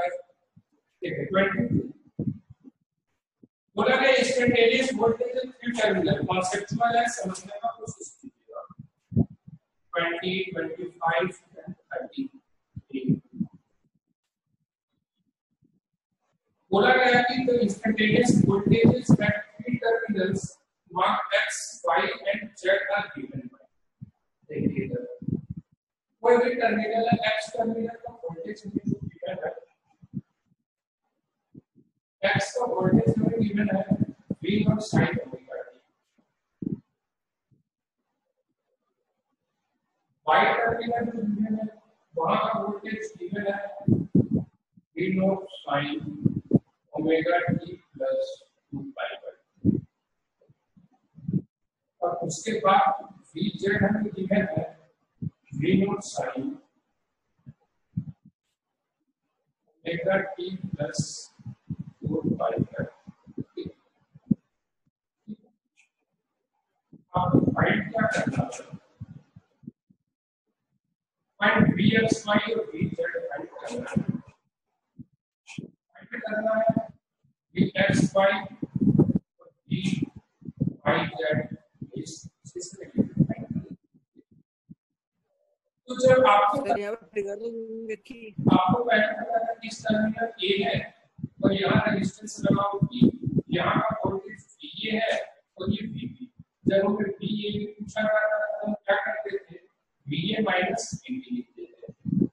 है है बोला गया instantaneous voltage three terminal conceptual है समझने का कोशिश कीजिएगा 20 25 30 बोला गया कि the instantaneous voltages at three terminals mark x y and z are given by देखिए कोई भी टर्मिनल है x टर्मिनल का वोल्टेज हमें गिवन है x का वोल्टेज हमें गिवन है v और sin omega t y terminal जो गिवन है वहाँ का वोल्टेज गिवन है v nought sin omega t plus 2 pi और उसके बाद v z हमें गिवन है v nought sin omega t plus 4 अब फाइंड क्या करना है फाइंड v x y और v z फाइंड करना है फाइंड करना है y और v y z तो जब आपको आपको पहले पता था कि इस टर्मिनल ए है और यहाँ रेजिस्टेंस लगा होगी यहाँ का वोल्टेज ये है और ये वीबी जब हमें वीए भी पूछा जाता था तो हम क्या करते थे? वीए माइनस वीबी लिखते थे।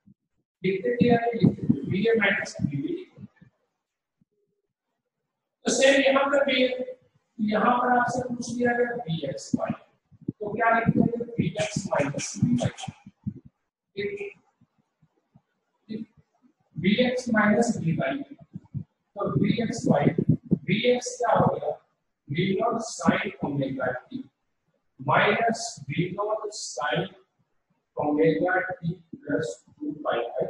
लिखते थे या नहीं लिखते थे? वीए माइनस वीबी लिखते थे। तो सेम यहाँ पर भी, यहाँ पर आपसे पूछ लिया गया वी एक्स वाई तो क्या लिखते हैं V X minus V Y V X minus V Y तो वाई वी एक्स क्या हो गया V nought sine omega T minus V nought sine omega T plus two pi by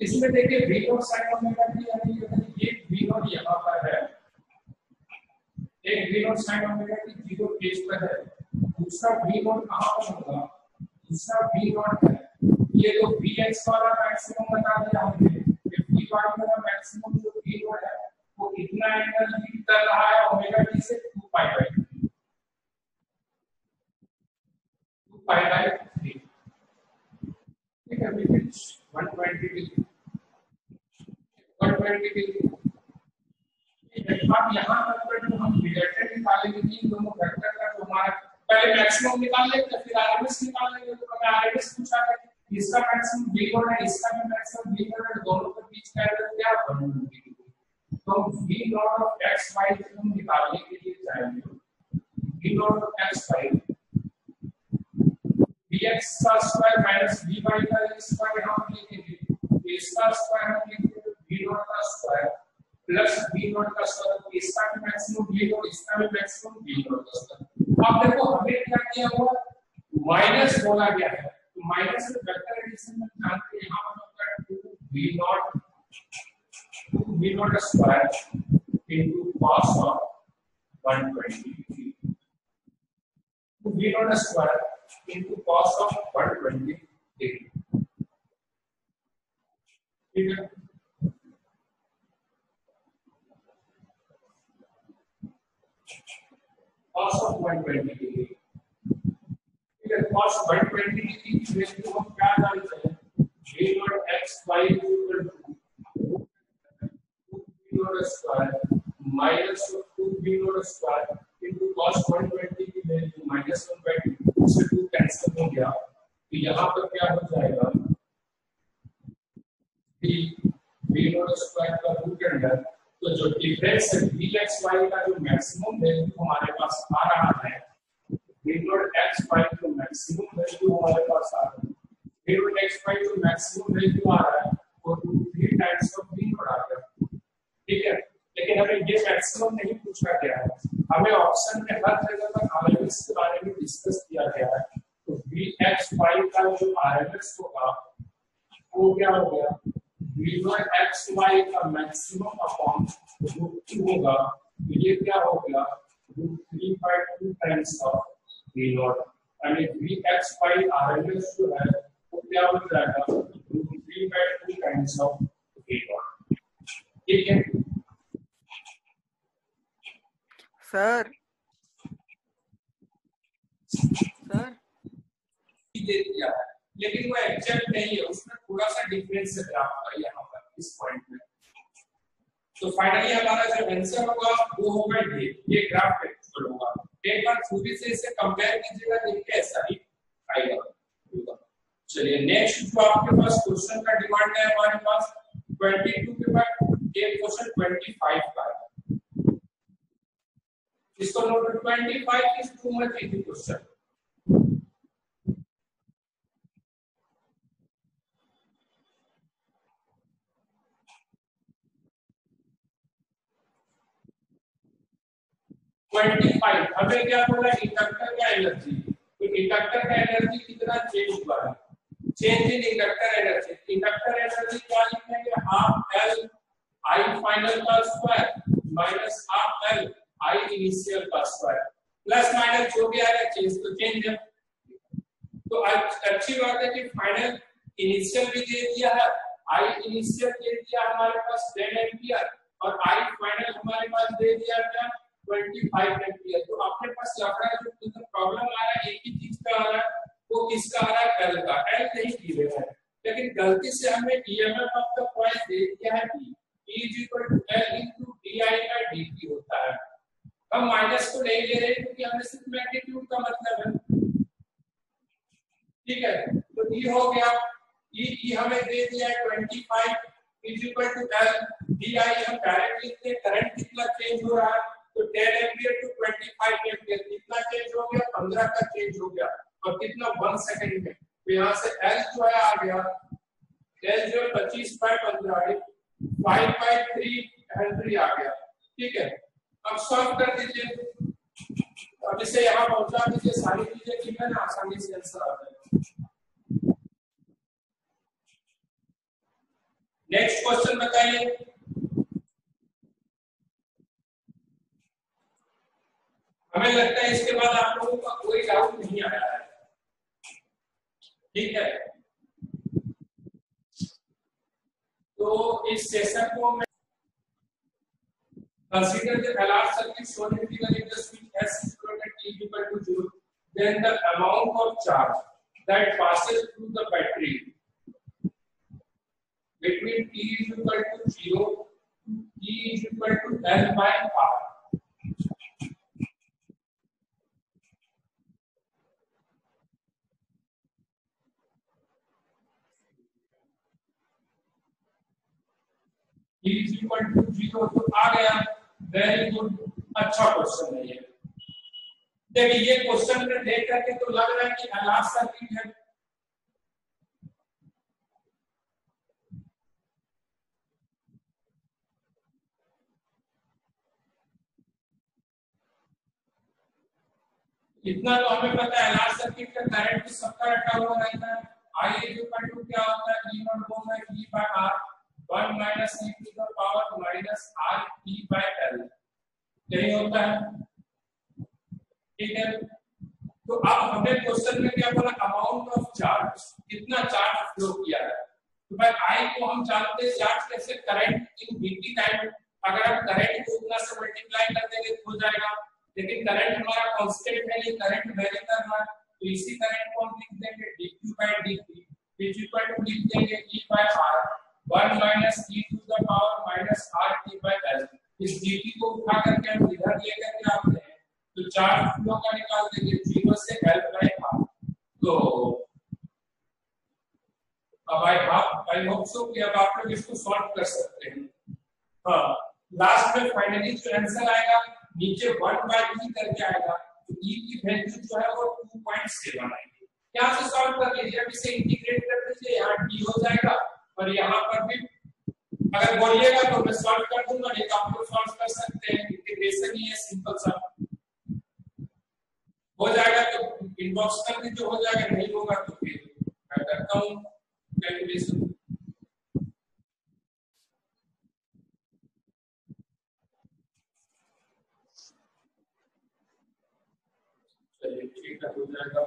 इसमें देखिए V nought sine omega T यानी ये V nought यहाँ पर है। एक V nought sine omega T zero phase पर है, दूसरा वी नॉट कहाँ पर होगा, दूसरा वी नॉट है। ये तो एक्स वाला मैक्सिमम बता दिया हमने कि वाई वाला मैक्सिमम जो नॉट है वो इतना एंगल लीड कर रहा है ओमेगा टी से 2 पाई बाय 2 पाई बाय 3 ठीक है। विच 120 डिग्री 120 डिग्री अब यहाँ पर जो हम रिलेटेड निकालेंगे इन दोनों वेक्टर का जो हमारा पहले मैक्सिमम निकाल लेंगे फिर आरएमएस निकाल लेंगे तो हमें आरएमएस पूछा है इसका मैक्सिमम v1 है इसका भी मैक्सिमम v1 है दोनों के बीच का एंगल क्या 120 डिग्री तो v nought of x y को निकालने के लिए चाहेंगे v nought of x y vx का स्क्वायर माइनस vy का स्क्वायर पर लिखेंगे इसका स्क्वायर हम लिखेंगे v नॉट का स्क्वायर प्लस v नॉट का स्क्वायर इसका भी मैक्सिमम v नॉट इसका भी मैक्सिमम v नॉट का स्क्वायर अब देखो हमें क्या किया हुआ माइनस बोला गया है। तो माइनस में वेक्टर एडिशन में जानते हैं यहाँ पर होगा 2 v nought 2 v nought square into cos of 120 degree 2 v nought square into cos of 120 degree ठीक है cos of 120 degree ठीक है cos 120 डिग्री की वैल्यू हम क्या जानते हैं a nought x y equal to 2 nought square minus 2 b nought square into cos 120 की वैल्यू माइनस 1 बाय 2 से 2 कैंसिल हो गया। तो यहाँ पर क्या हो जाएगा? b b नॉट स्क्वायर का रूट अंडर तो जो डिफरेंस है v x y का जो मैक्सिमम वैल्यू हमारे पास आ रहा है v नॉट x y जो मैक्सिमम वैल्यू हमारे पास आ रहा है v नॉट x y जो मैक्सिमम वैल्यू आ रहा है, वो 3 टाइम्स ऑफ़ ठीक है। लेकिन हमें ये मैक्सिमम नहीं पूछा गया है। हमें ऑप्शन में हर जगह पर आरएमएस के बारे में डिस्कस किया गया है। तो v x y का जो आरएमएस होगा, वो क्या हो गया? V1 x y का मैक्सिमम रूट टू होगा। तो ये क्या हो गया? Root three by two times of v nought यानी v x y आरएमएस जो है, वो क्या हो जाएगा? Root three times of v dot ठीक है। सर। सर। लेकिन वो एग्जैक्ट नहीं है, उसमें थोड़ा सा डिफरेंस है ग्राफ का यहाँ पर, इस पॉइंट में। तो फाइनली हमारा जो आंसर होगा, वो होगा ये ये ग्राफ एक्चुअल होगा। एक बार थ्योरी से इसे कंपेयर कीजिएगा, देखिए ऐसा ही आएगा। चलिए नेक्स्ट जो आपके पास क्वेश्चन का डिमांड है हमारे पास 22 के बाद एक क्वेश्चन 25 का है। इसको note 25 is too much easy question twenty five हमें क्या बोला? इंडक्टर का एनर्जी तो इंडक्टर का एनर्जी कितना चेंज हुआ है? Change in inductor energy inductor energy क्या लिखेंगे हाफ़ एल आई फाइनल का स्क्वायर माइनस आई इनिशियल का स्क्वायर प्लस माइनस जो भी आएगा चेंज तो चेंज है। तो अच्छी बात है कि फाइनल इनिशियल भी दे दिया है आई इनिशियल दे दिया हमारे पास 10 एम्पियर और आई फाइनल हमारे पास दे दिया क्या 25 एम्पियर तो अपने पास है जो प्रॉब्लम आ रहा है, एक ही चीज़ का आ रहा है, वो किसका आ रहा है? एल का। एल नहीं गिवन है। लेकिन गलती से हमें ईएमएफ ऑफ़ कॉइल दे दिया है B is equal to L into di by dt होता है। हम माइनस को नहीं ले रहे क्योंकि हमें सिर्फ़ मैग्नीट्यूड का मतलब है। ठीक है? तो E हो गया। E E हमें दे दिया है 25 is equal to L. Di हम डायरेक्ट लिखते हैं करंट कितना चेंज हो रहा है? तो 10 एम्पीयर टू 25 एम्पीयर कितना चेंज हो गया? 15 का चेंज हो गया। और कितना 1 सेकंड में। तो यहाँ से L जो है आ गया। L जो है 25 बाय 15 5 बाय 3 हेनरी आ गया। ठीक है? अब सॉल्व कर दीजिए। अब इसे यहाँ पहुँचा दीजिए, सारी चीज़ें ठीक है ना? आसानी से आंसर आ जाएगा। नेक्स्ट क्वेश्चन बताइए। हमें लगता है इसके बाद आप लोगों का कोई डाउट नहीं आया है। ठीक है? तो इस सेशन को मैं consider the alarm circuit shown in figure if the switch S is to T equal to 0 then the amount of charge that passes through the battery between T is equal to 0 to T is equal to L by R तो आ गया, very good अच्छा question है ये। देखिए, ये question में देख करके तो लग रहा है कि अलार्म सर्किट है। इतना तो हमें पता है अलार्म सर्किट का करंट सबका रखा हुआ रहता है। आई इक्वल टू क्या होता है? ई नॉट बोल है E by R 1 minus e to the power minus r e by l यही होता है। ठीक है? तो अब हमें क्वेश्चन में क्या बोला? अमाउंट ऑफ़ चार्ज कितना चार्ज फ्लो किया है? तो भाई आई को हम जानते हैं चार्ज कैसे करंट इन dt टाइम अगर हम करंट को उतना से मल्टीप्लाई कर देंगे तो हो जाएगा। लेकिन करंट हमारा कांस्टेंट है नहीं करंट वेरी कर रहा है। तो इसी करंट को हम लिख देंगे dq dt which equal to लिख देंगे e r 1 minus e to the power minus r t by l इस dt को उठा करके हम इधर ले करके आते हैं। तो चार्ज फ्लो का निकाल देंगे 0 से l by r तो अब आई हाफ़ आई होप सो कि अब आप लोग इसको सॉल्व कर सकते हैं। हाँ लास्ट में फाइनली जो आंसर आएगा, नीचे 1 by e करके आएगा तो e की वैल्यू जो है वो 2.7 आएगी। यहाँ से सॉल्व कर लीजिए? अब इसे इंटीग्रेट कर दीजिए, यहाँ d हो जाएगा। और यहाँ पर भी अगर बोलिएगा तो मैं सॉल्व कर दूँगा, नहीं तो आप लोग सॉल्व कर सकते हैं। इंटीग्रेशन ही है सिंपल सा। हो जाएगा तो इनबॉक्स कर दीजिए हो जाएगा, नहीं होगा तो फिर मैं करता हूँ कैलकुलेशन ठीक है, हो जाएगा।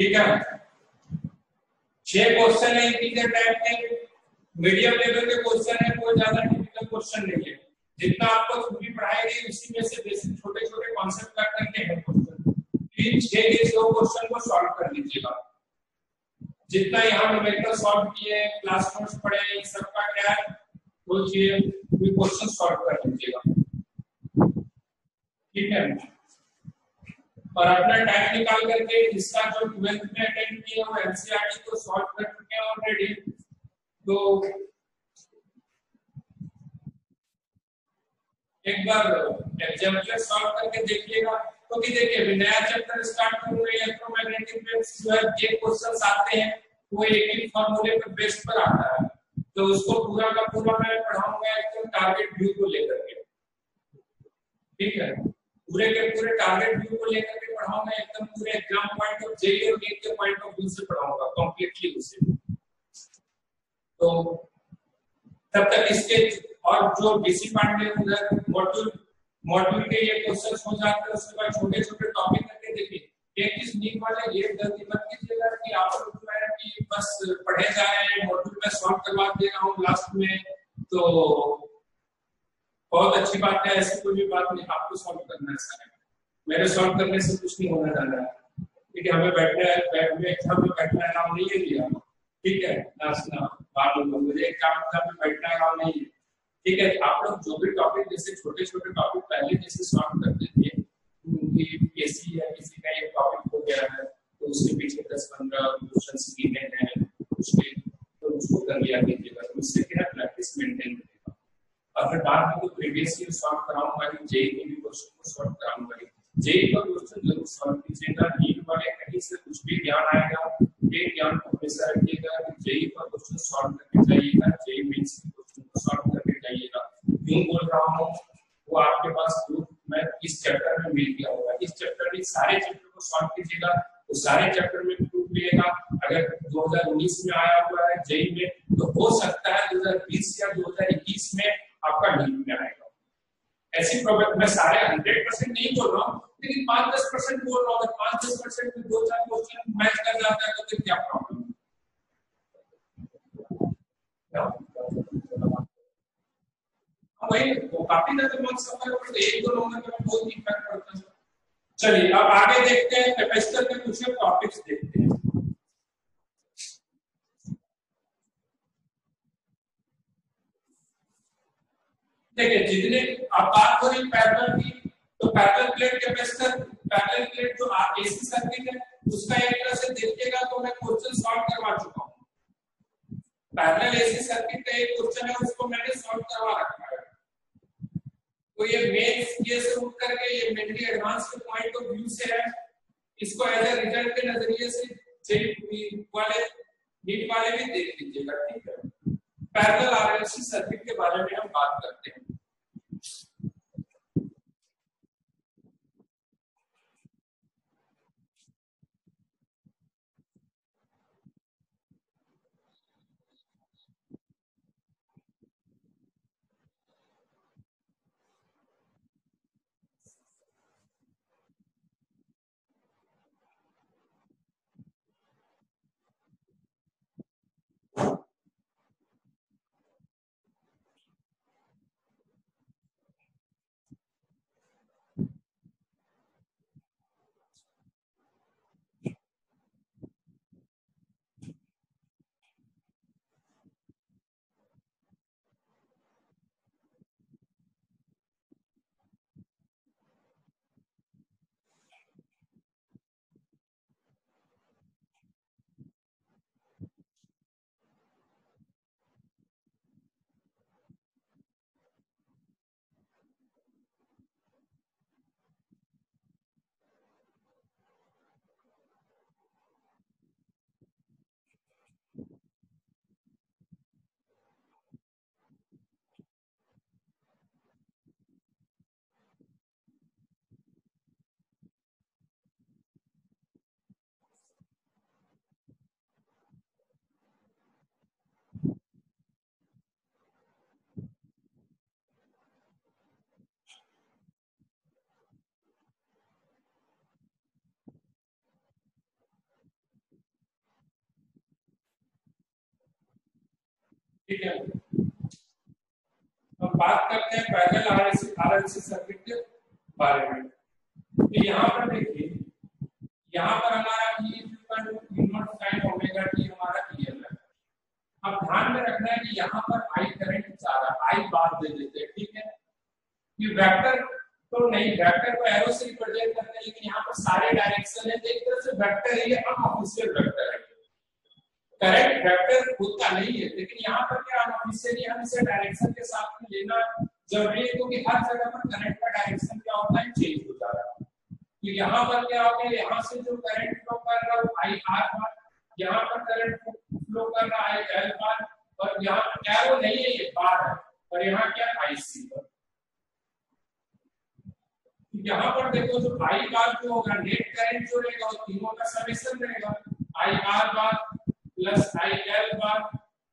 ठीक है? छह क्वेश्चन है इंटीजर टाइप के। मीडियम लेवल के क्वेश्चन है, कोई ज़्यादा टिपिकल क्वेश्चन नहीं है। जितना आपको थ्योरी पढ़ाई गई, उसी में से बेसिक छोटे छोटे कॉन्सेप्ट कर करके है क्वेश्चन तीन, छह के दो क्वेश्चन को सॉल्व कर लीजिएगा। जितना यहाँ न्यूमेरिकल सॉल्व किए क्लास नोट्स पढ़े, इन सबका क्या है? वो चीज़ें क्वेश्चन सॉल्व कर लीजिएगा। ठीक है? और अपना टाइम निकाल करके इसका जो ट्वेल्थ में अटेंड किया वो एनसीईआरटी को सॉल्व कर चुके हैं ऑलरेडी तो एक बार एग्ज़ाम्पल सॉल्व करके देखिएगा। क्योंकि तो देखिए, अभी नया चैप्टर स्टार्ट कर रहे हैं इलेक्ट्रोमैग्नेटिक वेव्स जो है जे क्वेश्चंस आते हैं, वो एक ही फार्मूले पर बेस पर आता है। तो उसको पूरा का पूरा मैं पढ़ाऊँगा एकदम टारगेट व्यू को लेकर के। ठीक है? पूरे के पूरे टारगेट व्यू को लेकर के पढ़ाऊँगा एकदम पूरे एग्ज़ाम पॉइंट ऑफ़ जेई और नीट के पॉइंट ऑफ़ व्यू से पढ़ाऊँगा कंप्लीटली उसे। तो तब तक इसके और जो डीसी पांडे उधर मॉड्यूल मॉड्यूल के ये क्वेश्चंस हो जाते हैं, उसके बाद छोटे छोटे टॉपिक करके देखिए। एक चीज़ नीक वाले ये गलती मत कीजिएगा कि आप लोग जो है कि बस पढ़े जा रहे हैं मॉड्यूल में सॉल्व करवा दे रहा हूँ लास्ट में तो बहुत अच्छी बात है, ऐसी कोई भी बात नहीं, आपको सॉल्व करना है सारे मेरे सॉल्व करने से कुछ नहीं होना रहा है। ठीक है, हमें बैठने बैठने एग्ज़ाम में बैठना अलाउ नहीं है दिया ठीक है ना बात मुझे एग्ज़ाम में बैठना अलाउ नहीं है। ठीक है, आप लोग जो भी टॉपिक जैसे छोटे छोटे टॉपिक पहले जैसे सॉल्व करते थे केसी या किसी का एक टॉपिक हो गया है तो उसके पीछे दस पंद्रह क्वेश्चन गिने हैं, उसके तो उसको कर लिया कीजिएगा। तो उससे क्या प्रैक्टिस मेंटेन अगर बात में तो प्रीवियस ईयर सॉल्व कराऊँगा जेई के भी क्वेश्चन को सॉल्व कराऊँगा जेई का क्वेश्चन ज़रूर सॉल्व कीजिएगा नीट वाले कहीं से कुछ भी ज्ञान आएगा, ये ज्ञान को हमेशा रखिएगा। कि जेई का क्वेश्चन सॉल्व करके जाइएगा। जेई मेंस के क्वेश्चन को सॉल्व करके जाइएगा। क्यों बोल रहा हूँ, वो आपके पास मैं इस चैप्टर में मिल गया होगा। इस चैप्टर में सारे चैप्टर को सॉल्व कीजिएगा तो सारे चैप्टर में प्रूफ मिलेगा। अगर 2019 में आया हुआ है जेई में तो हो सकता है 2020 या 2021 में नीट में आएगा। ऐसी प्रॉब्लम मैं सारे हंड्रेड परसेंट नहीं बोल रहा हूँ, लेकिन पाँच दस परसेंट बोल रहा हूँ, अगर दस परसेंट में दो चार क्वेश्चन मैच कर जाता है तो फिर क्या प्रॉब्लम का है। चलिए, अब आगे देखते हैं कैपेसिटर के कुछ टॉपिक्स देखते हैं। देखिए जितने आप बात करें पैरेलल की तो parallel plate capacitor parallel plate जो एसी सर्किट है, उसका एक तरह से देखिएगा तो मैं क्वेश्चन सॉल्व करवा चुका हूँ। पैरेलल एसी सर्किट का एक क्वेश्चन है, उसको मैंने सॉल्व करवा रखा है। तो ये मेंस के से उठ करके ये मेनली एडवांस के पॉइंट ऑफ़ व्यू से है। इसको एज ए रिज़ल्ट के नज़रिए से जेई वाले नीट वाले भी देख लीजिएगा, ठीक है। पैरेलल आरएलसी सर्किट के बारे में हम बात करते हैं। ठीक है। अब बात करते हैं पैरेलल आरएलसी आरएलसी सर्किट के बारे में। तो यहाँ पर देखिए, यहाँ पर हमारा E equal to inverse sin omega t हमारा EL है। अब ध्यान में रखना है कि यहाँ पर I करंट जा रहा है। I बात दे देते हैं, ठीक है? कि वेक्टर तो नहीं वेक्टर को एरो से रिप्रेजेंट करते हैं, लेकिन यहाँ पर सारे डायरेक्शन है। तो एक तरह से वेक्टर है, ये अनऑफिशियल वेक्टर है। करंट वेक्टर का नहीं है, लेकिन यहाँ पर क्या अनऑफिशियली हम इसे डायरेक्शन के साथ में लेना ज़रूरी है क्योंकि हर जगह पर करंट का डायरेक्शन क्या होता है? चेंज हो जा रहा है। तो यहाँ पर क्या हो गया, यहाँ से जो करंट फ्लो कर रहा है आई आर बार यहाँ पर करंट फ्लो कर रहा है एल बार और यहाँ पर एरो नहीं है, ये बार है। और यहाँ क्या आई सी पर। यहाँ पर देखो, जो आई बार जो होगा नेट करंट जो रहेगा, वो तीनों का समेशन रहेगा। I R bar plus I L bar,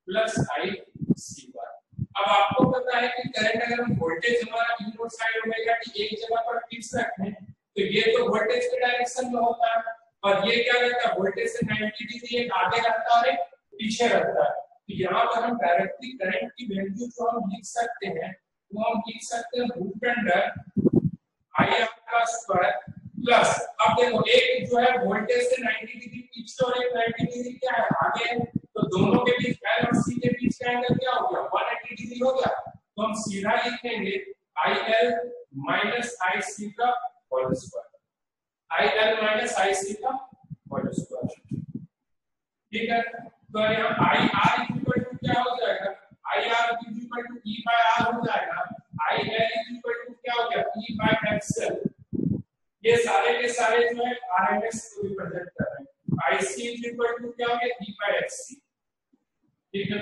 plus I C bar. अब आपको पता है कि करंट अगर हम वोल्टेज हमारा इनवर्ड साइड ओमेगा टी एक जगह पर फिक्स रखें तो ये तो वोल्टेज के डायरेक्शन में होता है। और ये क्या रहता है? वोल्टेज से 90 डिग्री एक आगे रहता है पीछे रहता है। तो यहाँ पर हम डायरेक्टली करंट की वैल्यू जो हम लिख सकते हैं, वो हम लिख सकते हैं रूट अंडर आई आर का स्क्वायर प्लस अब देखो, एक जो है वोल्टेज से 90 डिग्री पीछे और एक 90 डिग्री क्या है? आगे है। तो दोनों के बीच एल और सी के बीच का एंगल क्या हो गया? 180 डिग्री हो गया। तो हम सीधा लिखेंगे आई एल माइनस आई सी का whole square I L minus I C का होल स्क्वायर ठीक है? तो यहाँ आई आर इक्वल टू क्या हो जाएगा? I R equal to E by R हो जाएगा। आई एल इक्वल टू क्या हो गया? ई बाय एक्सएल ये सारे के सारे जो है आरएमएस को रिप्रेजेंट कर रहे हैं। आईसी इक्वल टू क्या हो गया? ई बाय एक्ससी ठीक है?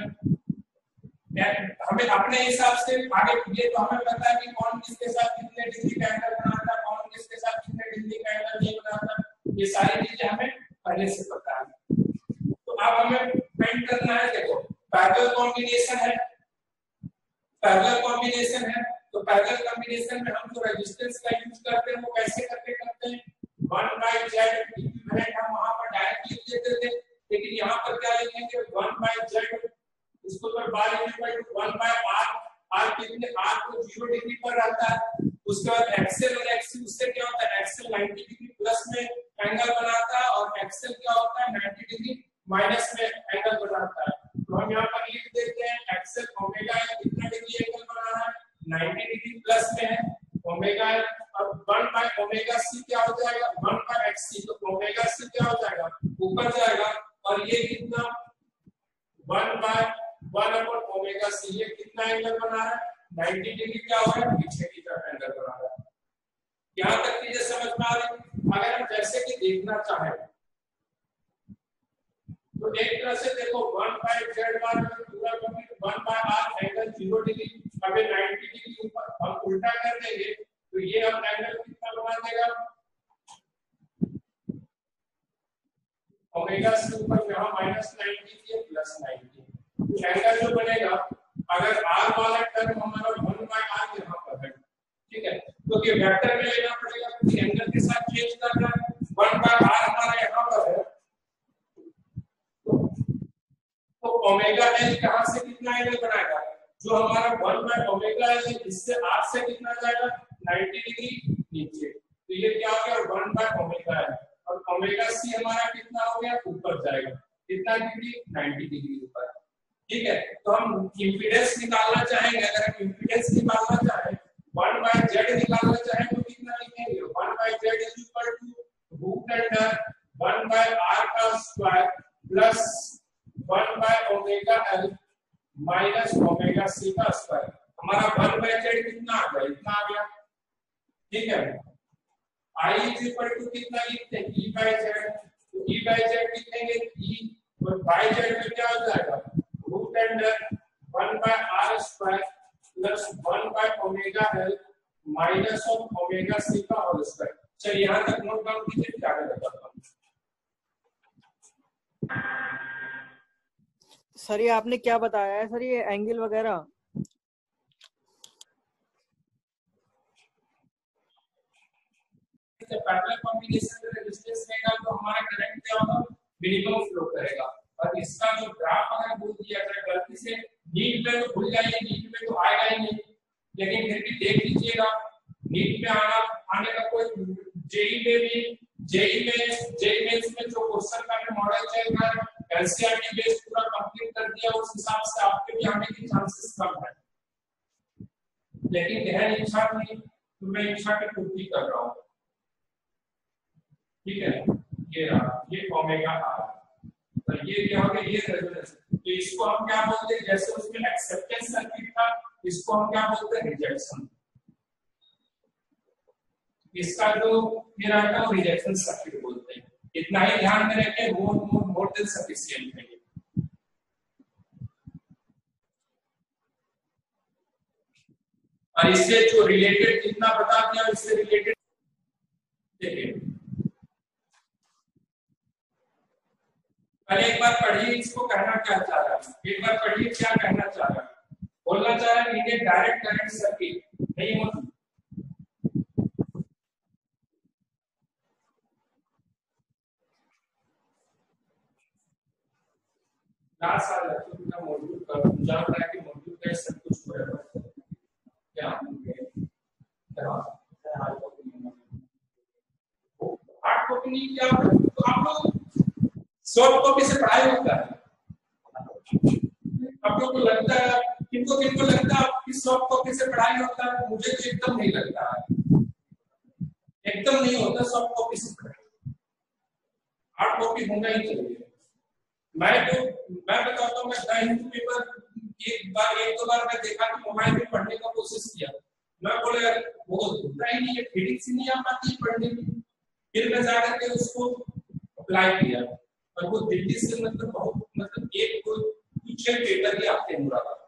हमें अपने हिसाब से आगे ये तो हमें पता है कि कौन किसके साथ कितने डिग्री का एंगल बनाता है, कौन किसके साथ कितने डिग्री का एंगल नहीं बनाता ये सारी चीज़ें हमें पहले से पता है। तो अब हमें फाइंड करना है, देखो पैरेलल कॉम्बिनेशन है। पैरेलल कॉम्बिनेशन है। पैरेलल कॉम्बिनेशन में हम जो रेजिस्टेंस का यूज़ करते हैं, वो कैसे करके करते हैं? 1 बाय z इक्विवेलेंट हम वहाँ पर डायरेक्ट लिख देते थे, लेकिन यहाँ पर क्या लिखेंगे 1 बाय z, इसको पर bar equal to 1 by r r कितने r को 0 डिग्री पर रहता है। उसके बाद एक्सेल और एक्सी उससे क्या होता है? एक्सेल 90 डिग्री प्लस में एंगल बनाता है और एक्सेल क्या होता है? 90 डिग्री माइनस में एंगल बनाता है। तो हम यहाँ पर लिख देते हैं एक्सेल ओमेगा कितना डिग्री एंगल बना रहा है? 90 डिग्री प्लस में है, ओमेगा अब 1 बाय ओमेगा सी क्या हो जाएगा? 1 बाय एक्स सी तो ओमेगा सी क्या हो जाएगा? ऊपर जाएगा, और ये कितना? 1 बाय 1 अपॉन ओमेगा सी, ये कितना एंगल बना रहा है? 90 डिग्री क्या हो रहा है? पीछे की तरफ़ एंगल बना रहा है। यहाँ तक चीज़ें समझ में आ रही अगर हम जैसे कि देखना चाहें तो एक तरह से देखो 1 बाय z बार पूरा complete 1 by r angle 0 degree अबे 90 डिग्री ऊपर हम उल्टा कर देंगे तो ये हम एंगल कितना बना देगा ओमेगा से ऊपर यहाँ माइनस 90 के प्लस 90 तो एंगल जो बनेगा, अगर r वाला टर्म हमारा 1 बाय r यहाँ पर है, ठीक है? तो ये वेक्टर में लेना पड़ेगा क्योंकि एंगल के साथ चेंज करना है। 1 बाय r हमारा यहाँ पर है। तो ओमेगा एल कहाँ से कितना एंगल बनाएगा? जो हमारा 1 बाय ओमेगा है, इससे r से कितना जाएगा? 90 डिग्री नीचे। तो ये क्या हो गया? 1 बाय ओमेगा एल और ओमेगा सी हमारा कितना हो गया? ऊपर जाएगा। कितना डिग्री? 90 डिग्री ऊपर। ठीक है? तो हम इंपीडेंस निकालना चाहेंगे। अगर हम इंपीडेंस निकालना चाहें 1 बाय z निकालना चाहें तो कितना लिखेंगे? 1 by z is equal to root under 1 by r का square plus 1 by omega l minus omega c का स्क्वायर। हमारा 1 बाय z कितना आ गया? इतना आ गया। ठीक है? I इज़ इक्वल टू कितना लिखते हैं? E बाय z तो e बाय z लिखेंगे e और बाय z में क्या हो जाएगा? Root under 1 by r square plus 1 by omega l minus of omega c का होल स्क्वायर चलिए, यहाँ तक नोट डाउन कीजिए आगे बताता हूँ। सर, ये आपने क्या बताया है? सर, ये एंगल वगैरह। पैरेलल कॉम्बिनेशन रेजिस्टेंस रहेगा तो हमारा करंट क्या होगा मिनिमम फ्लो करेगा। और इसका जो ग्राफ अगर बोल दिया जाए गलती से नीट में तो भूल जाइए नीट में तो आएगा ही नहीं। लेकिन फिर भी देख लीजिएगा नीट में आना, आने का कोई जेई में भी, जेई में जेई में जो क्वेश्चन का मॉडल चल रहा है एनसीईआरटी बेस पूरा कंप्लीट कर दिया, उस हिसाब से आपके भी आने के चांसेस कम है। लेकिन यह इच्छा थी तो मैं इच्छा की पूर्ति कर रहा हूँ। ठीक है? ये रहा, ये ओमेगा आर तो ये क्या हो गया ये रेजोनेंस तो इसको हम क्या बोलते हैं? जैसे उसमें एक्सेप्टेंस सर्किट था, इसको हम क्या बोलते हैं? रिजेक्शन इसका जो ये रहता है रिजेक्शन सर्किट बोलते हैं। इतना ही ध्यान में रखें मोर मोर देन सफिशिएंट है और इससे जो रिलेटेड जितना बता दिया इससे रिलेटेड पहले एक बार पढ़िए इसको कहना क्या चाह रहा है। एक बार पढ़िए क्या कहना चाह रहा है। बोलना चाह रहा है डायरेक्ट करंट सर्किट नहीं हो लास्ट साल का मॉड्यूल का जान रहा है कि मॉड्यूल का सब कुछ हो रहा है? क्या हार्ड कॉपी नहीं किया तो आप लोग सॉफ्ट कॉपी से पढ़ाई होता है। आप लोग को लगता है, किनको किनको लगता है कि सॉफ्ट कॉपी से पढ़ाई होता है मुझे तो एकदम नहीं लगता है। एकदम नहीं होता सॉफ्ट कॉपी से पढ़ाई। हार्ड कॉपी होना ही चाहिए। मैं तो मैं मैं हिंदू पेपर एक बार, एक दो बार मैं देखा कि मोबाइल में पढ़ने का कोशिश किया। मैं बोले, वो होता ही नहीं है फिजिक्स नहीं आ पाती पढ़ने में। फिर मैं जाकर के उसको अप्लाई किया। और वो दिल्ली से मतलब बहुत मतलब एक दो कुछ पेपर ही आते हैं मुरादा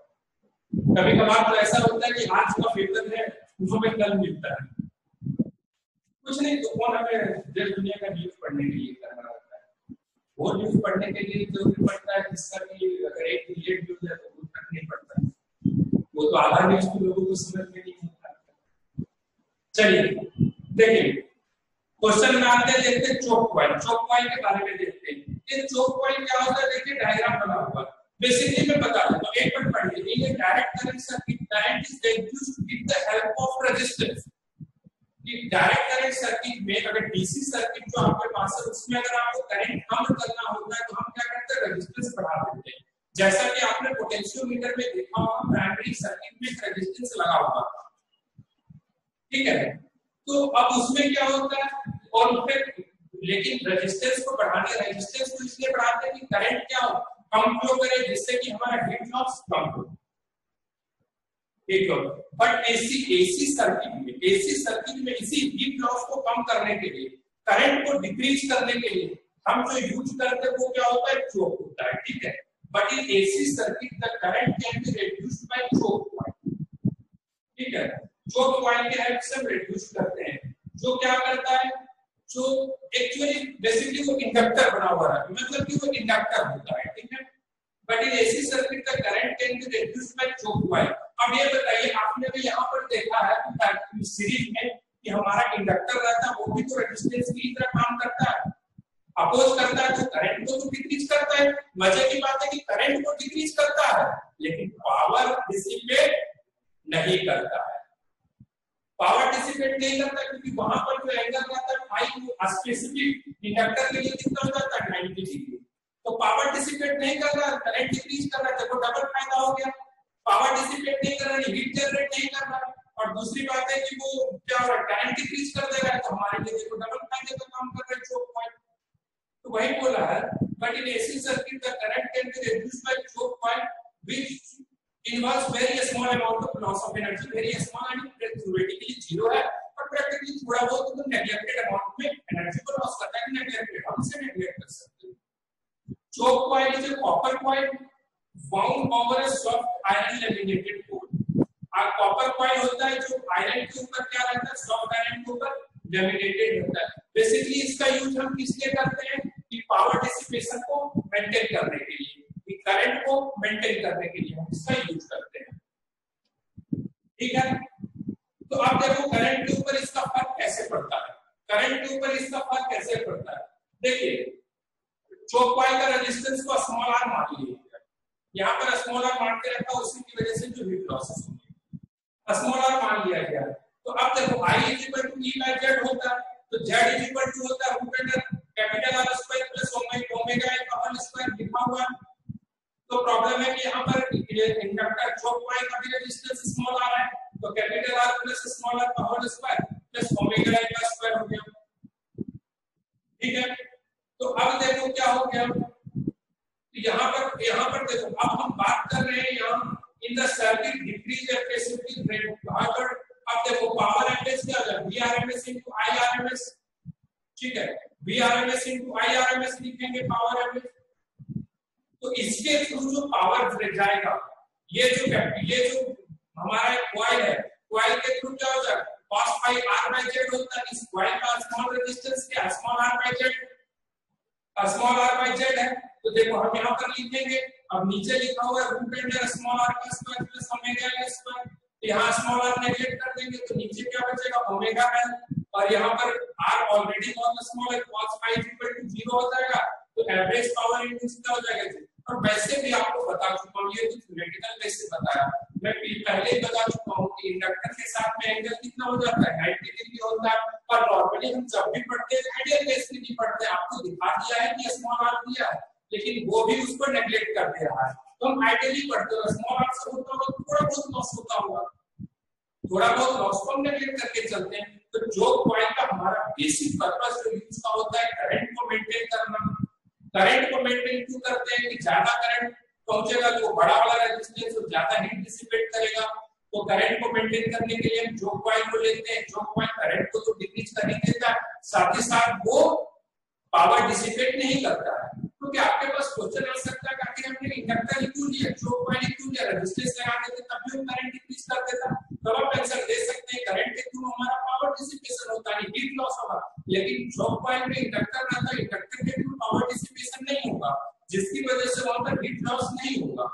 कभी कभार तो ऐसा होता है कि आज का पेपर है, उसमें कल मिलता है। कुछ नहीं तो कौन हमें देश, दुनिया का न्यूज़ पढ़ने के लिए करना होता है? वो न्यूज़ पढ़ने के लिए ज़रूरी पड़ता है, जिसका कि न्यूज़ है तो तक नहीं पड़ता वो तो आधा लोगों को समझ में नहीं चलिए, देखिए क्वेश्चन में आते देखते पॉइंट पॉइंट के बारे में देखते हैं। ये पॉइंट क्या होता है? देखिए डायग्राम बना हुआ बेसिकली मैं बता एक ये direct current circuit is the help of resistance direct current circuit में अगर डीसी सर्किट जो आपके पास है, उसमें अगर आपको करंट कम करना होता है तो हम क्या करते हैं? रेजिस्टेंस बढ़ा देते हैं। जैसा कि आपने पोटेंशियोमीटर में देखा होगा प्राइमरी सर्किट में एक रेजिस्टेंस लगा हुआ ठीक है? तो अब उसमें क्या होता है? और फिर, लेकिन रेजिस्टेंस को बढ़ाने रेजिस्टेंस को इसलिए बढ़ाते हैं कि करंट क्या हो? कम फ्लो करे, जिससे कि हमारा हीट लॉस कम हो। ठीक है? बट एसी एसी सर्किट में एसी सर्किट में इसी हीट लॉस को कम करने के लिए करंट को डिक्रीज करने के लिए, हम जो यूज़ करते हैं, वो क्या होता है? चोक होता है। ठीक है? But in AC circuit the current can be reduced by choke point ठीक है? चोक पॉइंट के हेल्प से रिड्यूस करते हैं। जो क्या करता है? जो एक्चुअली बेसिकली वो इंडक्टर बना हुआ है। मतलब कि वो इंडक्टर होता है, ठीक है? बट इन एसी सर्किट का current can be reduced by choke point अब ये बताइए, आपने भी यहाँ पर देखा है सीरीज़ में कि हमारा इंडक्टर रहता है, वो भी तो रेजिस्टेंस की तरह काम करता है। अपोज करता है तो करंट को तो डिक्रीज करता है। मज़े की बात है कि करंट को डिक्रीज करता है, लेकिन पावर डिसिपेट नहीं करता है। पावर डिसिपेट नहीं करता क्योंकि वहाँ पर जो एंगल रहता है फाइव स्पेसिफिक इंडक्टर के लिए कितना हो? जाता है 90 डिग्री तो पावर डिसिपेट नहीं कर रहा करंट डिक्रीज कर रहा है, देखो डबल फ़ायदा हो गया। पावर डिसिपेट नहीं कर रहा हीट जनरेट नहीं कर रहा। और दूसरी बात है कि वो क्या हो रहा है करंट डिक्रीज कर दे रहा है तो हमारे लिए देखो डबल फ़ायदे का काम कर रहा है चोक पॉइंट तो वही बोला है but in AC circuit the current can be reduced by choke point which involves very small amount of loss of energy, very small and theoretically zero है और प्रैक्टिकली थोड़ा बहुत तो नेग्लेक्टेड अमाउंट में एनर्जी को लॉस करता है neglected हम इसे नेग्लेक्ट कर सकते हैं। Choke coil is a copper coil wound over a soft iron laminated core और कॉपर कॉइल होता है जो आयरन के ऊपर क्या रहता है सॉफ्ट आयरन के ऊपर लेमिनेटेड होता है। बेसिकली इसका यूज़ हम किस करते हैं? कि पावर डिसिपेशन को मेंटेन करने के लिए करंट को मेंटेन करने के लिए हम इसका यूज़ करते हैं। ठीक है? तो अब देखो करंट के ऊपर इसका फ़र्क कैसे पड़ता है? करंट के ऊपर इसका फ़र्क कैसे पड़ता है? देखिए कॉइल का रेजिस्टेंस को स्मॉल आर मान लीजिए। यहाँ पर स्मॉल आर मान के रखा, उसी की वजह से जो हीट लॉसेस होंगे स्मॉल आर मान लिया गया। तो अब देखो I is equal to E by Z होता है। तो जेड इज़ इक्वल टू होता है root under capital R square plus omega F whole square लिखा हुआ है। तो प्रॉब्लम है कि यहाँ पर इंडक्टर चौक पॉइंट है तभी रेजिस्टेंस स्मॉल आ रहा है तो capital R plus small R का स्क्वायर प्लस ओमेगा ए का स्क्वायर हो गया ठीक है तो अब देखो क्या हो गया यहाँ पर यहाँ पर देखो अब हम बात कर रहे हैं यहाँ in the circuit decrease capacity rate वहाँ पर अब देखो पावर एवरेज क्या हो जाए वीआरएमएस इनटू आईआरएमएस ठीक है वीआरएमएस इनटू आईआरएमएस लिखेंगे पावर एवरेज तो इसके थ्रू जो पावर जाएगा ये जो ये जो हमारा कॉइल है कॉइल के थ्रू क्या हो जाए cos pi r by z होता है इस कॉइल का स्मॉल रेजिस्टेंस क्या small r by z small r by z है तो देखो हम यहाँ पर लिखेंगे अब नीचे लिखा हुआ है रूट अंडर स्मॉल r का square plus omega l square तो यहाँ स्मॉल r नेगलेक्ट कर देंगे तो नीचे क्या बचेगा ओमेगा l और यहाँ पर r ऑलरेडी बहुत स्मॉल है cos phi इक्वल टू 0 हो जाएगा तो एवरेज पावर इनटू कितना हो जाएगा और वैसे भी आपको बता चुका हूँ ये तो थ्योरेटिकल बेस बताया मैं पहले ही बता चुका हूँ कि इंडक्टर के साथ में एंगल कितना हो जाता है? 90 डिग्री होता है? और नॉर्मली हम जब भी पढ़ते हैं आइडियल बेस में नहीं पढ़ते आपको दिखा दिया है कि स्मॉल आर दिया है, लेकिन वो भी उसको नेग्लेक्ट कर दे रहा है। तो हम आइडियली पढ़ते हैं। स्मॉल आर से होता होगा थोड़ा बहुत लॉस होता होगा थोड़ा बहुत लॉस को नेग्लेक्ट करके चलते हैं। तो जो पॉइंट का हमारा बेसिक पर्पस जो यूज़ का होता है करंट को मेंटेन करना। करंट को मेंटेन क्यों करते हैं कि ज़्यादा करंट पहुंचेगा तो बड़ा वाला रेजिस्टेंस ज़्यादा हीट डिसिपेट करेगा। तो करंट को मेंटेन करने के लिए हम जो कॉइल को लेते हैं। जो कॉइल करंट को तो डिक्रीज कर ही देता है साथ ही साथ वो पावर डिसिपेट नहीं करता है। क्योंकि आपके पास क्वेश्चन आ सकता है? कि हमने इंडक्टर ही क्यों लिया? जो ही क्यों लिया? रेजिस्टेंस लगा देते तब भी करंट डिक्रीज कर देता तो आप आंसर दे सकते हैं करंट के थ्रू हमारा पावर डिसिपेशन होता है हीट लॉस होगा। लेकिन जो कॉइल में इंडक्टर रहता है इंडक्टर के थ्रू पावर डिसिपेशन नहीं होगा, जिसकी वजह से वहाँ पर हीट लॉस नहीं होगा।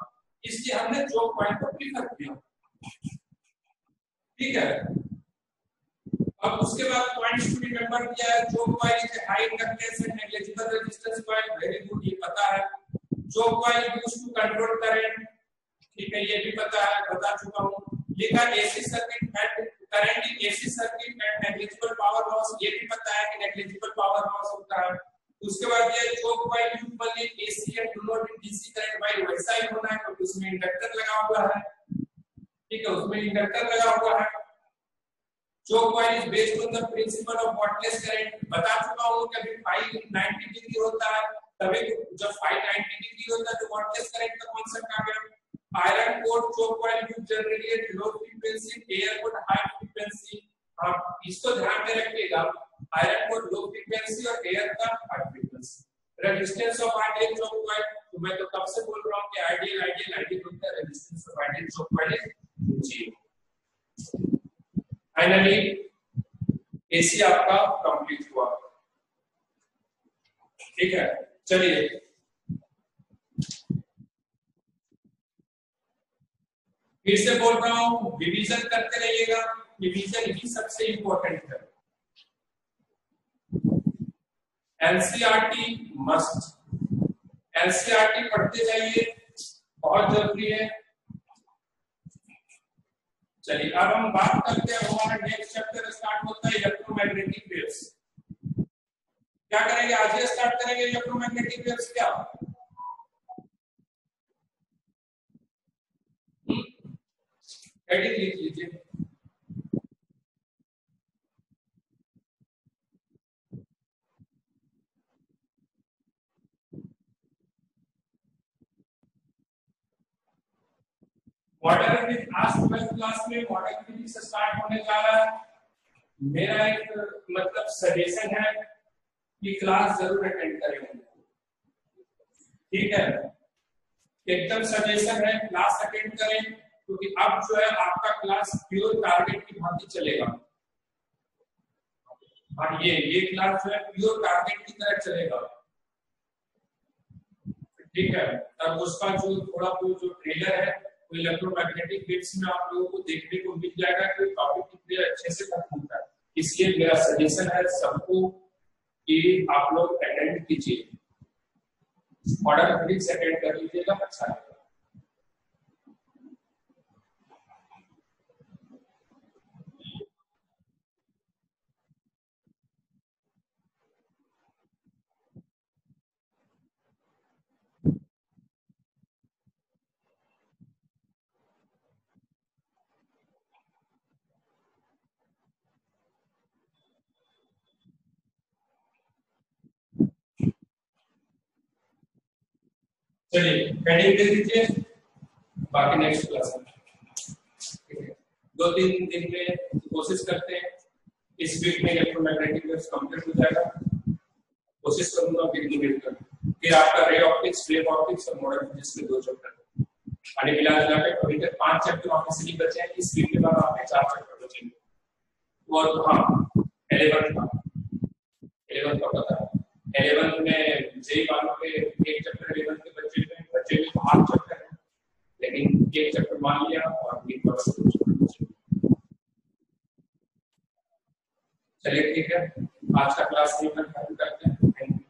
इसलिए हमने जो कॉइल को प्रीफर किया। ठीक है? अब उसके बाद पॉइंट्स टू रिमेंबर किया है। जो coil is high inductance and negligible resistance coil very good ये पता है। जो coil used to control current ठीक है, ये भी पता है, बता चुका हूँ। लिखा AC circuit and current in AC circuit and negligible power loss ये भी पता है कि नेग्लिजिबल पावर लॉस होता है। उसके बाद ये जो coil usual in AC and do not in DC current भाई वैसा ही होना है क्योंकि उसमें इंडक्टर लगा हुआ है। ठीक है, उसमें इंडक्टर लगा हुआ है। जो coil is based on the principle of wattless current बता चुका हूँ कि अभी फाई 90 डिग्री होता है। तभी जब फाई 90 डिग्री होता है तो वॉटलेस करंट का कांसेप्ट आ गया। आयरन कोड जो coil use generally at low frequency air core high frequency आप इसको ध्यान में रखिएगा। आयरन कोड लो फ्रीक्वेंसी और एयर का high frequency resistance of ideal choke coil तो मैं तो कब से बोल रहा हूँ कि आइडियल आइडियल आइडियल होता है। Resistance of ideal choke coil finally AC आपका कंप्लीट हुआ। ठीक है, चलिए। फिर से बोल रहा हूँ रिवीजन करते रहिएगा। रिवीजन ही सबसे इंपॉर्टेंट है। एनसीआरटी मस्ट एनसीआरटी पढ़ते जाइए, बहुत ज़रूरी है। चलिए, अब हम बात करते हैं हमारा नेक्स्ट चैप्टर स्टार्ट होता है इलेक्ट्रोमैग्नेटिक वेव्स क्या करेंगे? आज ये स्टार्ट करेंगे इलेक्ट्रोमैग्नेटिक वेव्स क्या? हेडिंग लिख लीजिए। मॉडल फिजिक्स आज ट्वेल्थ क्लास में मॉडल फिजिक्स स्टार्ट होने जा रहा है? मेरा एक मतलब सजेशन है कि क्लास ज़रूर अटेंड करें। ठीक है? एकदम सजेशन है क्लास अटेंड करें, क्योंकि अब जो है आपका क्लास प्योर टारगेट की भांति चलेगा। और ये ये क्लास जो है प्योर टारगेट की तरह चलेगा। ठीक है? तब उसका जो थोड़ा बहुत जो ट्रेलर है वो इलेक्ट्रोमैग्नेटिक वेव्स में आप लोगों को देखने को मिल जाएगा कि टॉपिक कितने अच्छे से खत्म होता है। इसलिए मेरा सजेशन है सबको कि आप लोग अटेंड कीजिए। मॉडल फिजिक्स अटेंड कर लीजिएगा अच्छा रहेगा चलिए हेडिंग दे दीजिए बाकी नेक्स्ट क्लास में। दो तीन दिन में कोशिश करते हैं। इस वीक में इलेक्ट्रोमैग्नेटिक वेव्स कंप्लीट हो जाएगा। कोशिश करूँगा फिर मिनट कर फिर आपका रे ऑप्टिक्स वेव ऑप्टिक्स और मॉडर्न फिजिक्स के दो चैप्टर आने मिला जुला के अभी तक पाँच चैप्टर ऑफिशियली बचे हैं। इस वीक के बाद आपके चार चैप्टर बचेंगे। और हाँ एलेवन का। एलेवन का पता है। में वालों के एक चैप्टर के बच्चे में बच्चे में आठ चैप्टर है। लेकिन एक चैप्टर मान लिया और का चलिए ठीक है, आज का क्लास यहीं खत्म करते हैं।